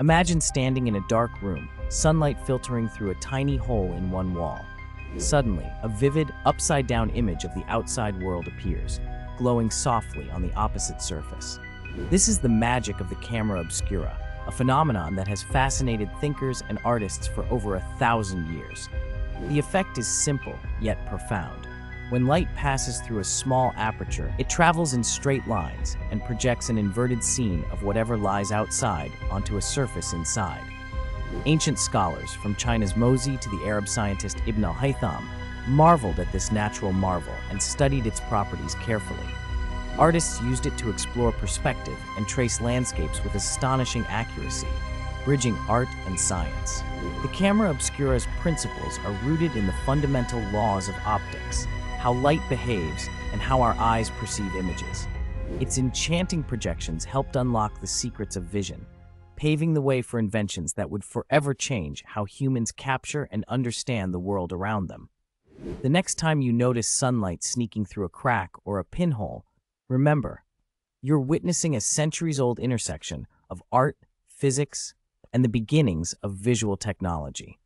Imagine standing in a dark room, sunlight filtering through a tiny hole in one wall. Suddenly, a vivid, upside down image of the outside world appears, glowing softly on the opposite surface. This is the magic of the camera obscura, a phenomenon that has fascinated thinkers and artists for over a thousand years. The effect is simple, yet profound. When light passes through a small aperture, it travels in straight lines and projects an inverted scene of whatever lies outside onto a surface inside. Ancient scholars, from China's Mozi to the Arab scientist Ibn al-Haytham, marveled at this natural marvel and studied its properties carefully. Artists used it to explore perspective and trace landscapes with astonishing accuracy, bridging art and science. The camera obscura's principles are rooted in the fundamental laws of optics, how light behaves, and how our eyes perceive images. Its enchanting projections helped unlock the secrets of vision, paving the way for inventions that would forever change how humans capture and understand the world around them. The next time you notice sunlight sneaking through a crack or a pinhole, remember, you're witnessing a centuries-old intersection of art, physics, and the beginnings of visual technology.